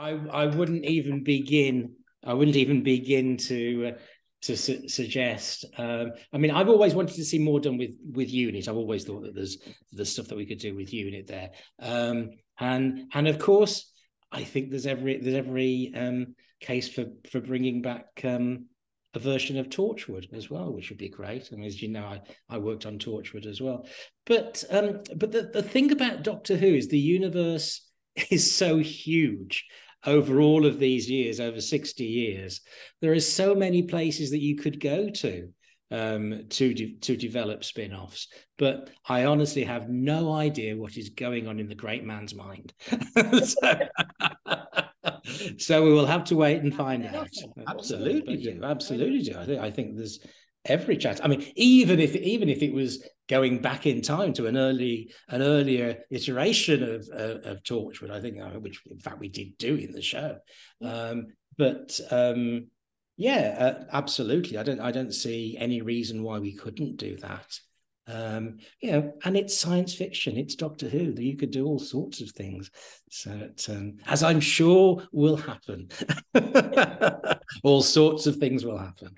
I I wouldn't even begin. I wouldn't even begin to. Uh, to su- suggest. Um, I mean, I've always wanted to see more done with with unit. I've always thought that there's the stuff that we could do with unit there, um, and and of course, I think there's every there's every um, case for for bringing back um, a version of Torchwood as well, which would be great. And as you know, I, I worked on Torchwood as well. But um, but the, the thing about Doctor Who is the universe is so huge over all of these years, over 60 years. There are so many places that you could go to um, to de- to develop spin-offs. But I honestly have no idea what is going on in the great man's mind. so, so, we will have to wait and find out. Absolutely do. Absolutely do. I think I think there's every chance. I mean, even if even if it was going back in time to an early an earlier iteration of uh, of Torchwood, I think, uh, which in fact we did do in the show. Um, but um, yeah, uh, absolutely. I don't I don't see any reason why we couldn't do that. Um, you know, and it's science fiction. It's Doctor Who. You could do all sorts of things. So, it, um, as I'm sure will happen, all sorts of things will happen.